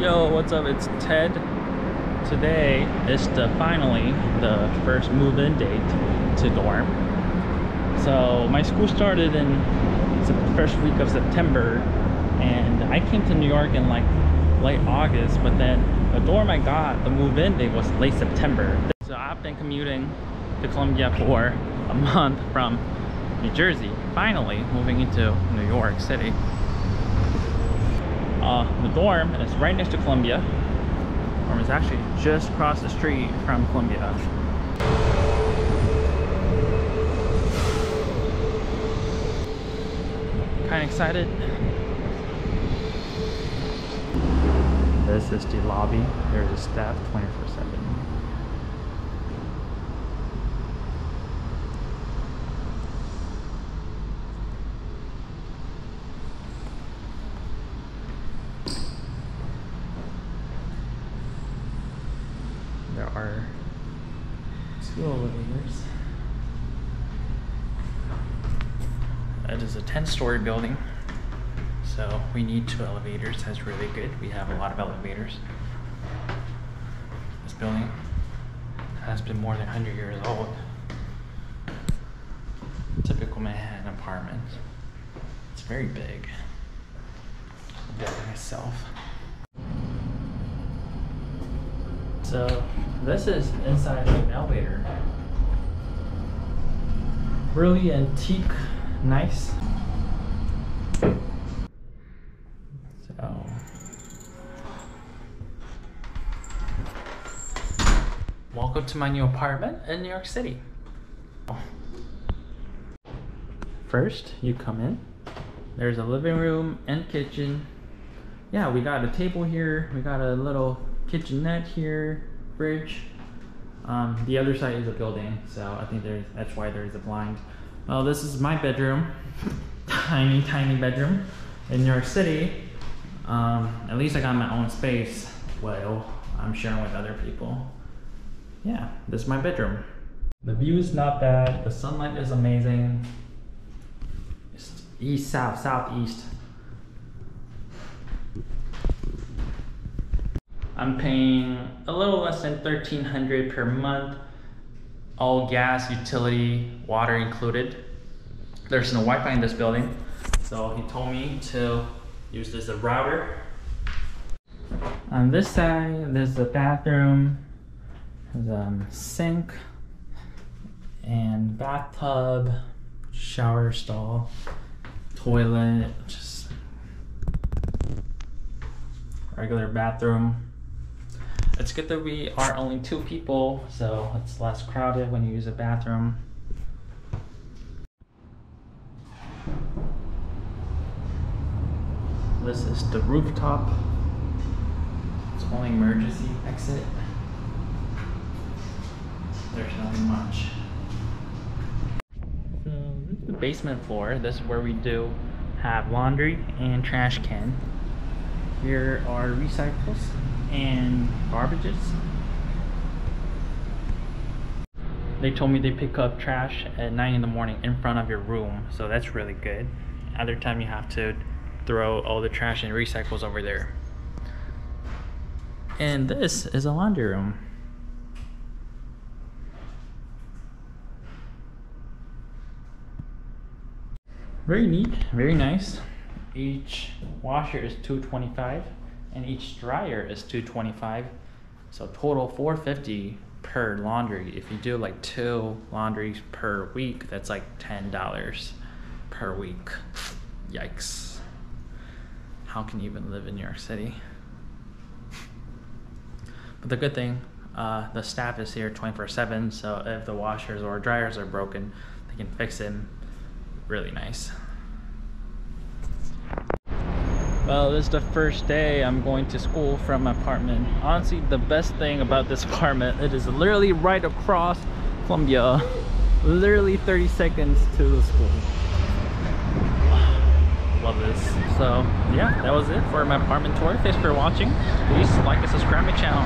Yo, what's up? It's Ted. Today is the finally the first move-in date to dorm. So my school started in the first week of September, and I came to New York in like late August. But then the dorm I got, the move-in date was late September. So I've been commuting to Columbia for a month from New Jersey. Finally moving into New York City. Uh, the dorm is right next to Columbia. The dorm is actually just across the street from Columbia. Kind of excited. This is the lobby. There is a staff 24 7. There are two elevators. It is a 10 story building. So we need two elevators. That's really good. We have a lot of elevators. This building has been more than 100 years old. Typical Manhattan apartment. It's very big. The building itself. So this is inside an elevator. Really antique, nice. So welcome to my new apartment in New York City. First, you come in. There's a living room and kitchen. Yeah, we got a table here. We got a little kitchenette here, fridge. Um, the other side is a building, so I think there's that's why there's a blind. Well, this is my bedroom, tiny, tiny bedroom in New York City. Um, at least I got my own space. Well, I'm sharing with other people. Yeah, this is my bedroom. The view is not bad. The sunlight is amazing. It's east, south, southeast. I'm paying a little less than 1300 per month. All gas, utility, water included. There's no Wi-Fi in this building. So he told me to use this as a router. On this side, there's a bathroom, a um, sink, and bathtub, shower stall, toilet, just regular bathroom. It's good that we are only two people, so it's less crowded when you use a bathroom. This is the rooftop. It's only emergency exit. There's nothing much. So this is the basement floor. This is where we do have laundry and trash can. Here are recycles and garbages. They told me they pick up trash at 9 in the morning in front of your room, so that's really good. Other time you have to throw all the trash and recycles over there. And this is a laundry room. Very neat, very nice. Each washer is 225 and each dryer is 225 so total 450 per laundry. If you do like two laundries per week that's like $10 per week. Yikes. How can you even live in new york city? But the good thing uh, the staff is here 24 7 so if the washers or dryers are broken they can fix them really nice well, this is the first day I'm going to school from my apartment. Honestly, the best thing about this apartment, it is literally right across Columbia. Literally 30 seconds to the school. Love this. So, yeah, that was it for my apartment tour. Thanks for watching. Please like and subscribe my channel.